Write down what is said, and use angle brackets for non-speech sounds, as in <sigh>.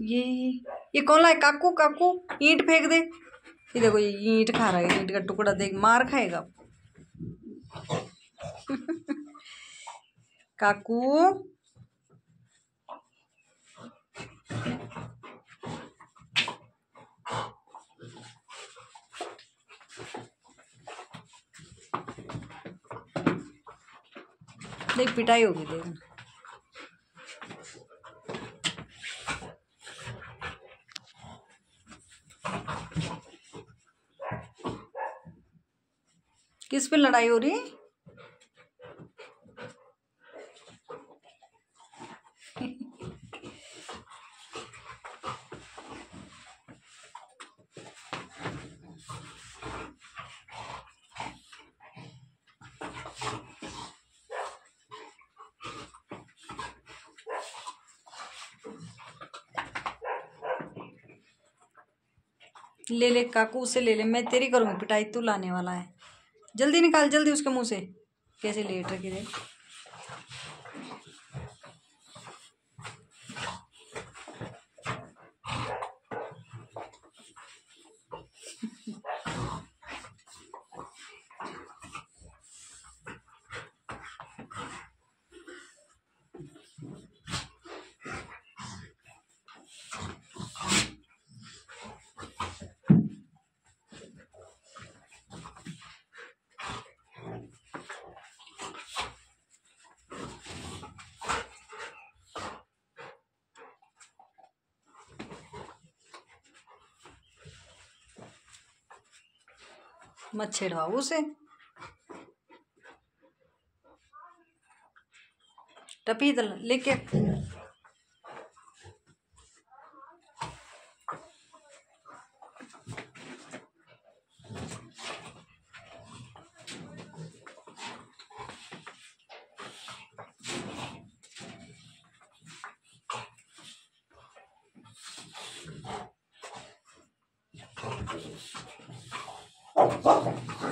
ये ये कौन लाए? काकू काकू, ईंट फेंक दे। ये देखो, ये ईंट खा रहा है, ईंट का टुकड़ा देख, मार खाएगा। <laughs> काकू। देख, पिटाई होगी देख। किस पे लड़ाई हो रही ले ले, काकू उसे ले ले, मैं तेरी करूँगी पिटाई, तू लाने वाला है। जल्दी निकाल जल्दी उसके मुँह से। कैसे लेट रखी रे मत छेड़वाओ उसे। टपी दल लेके। Thank Oh, oh.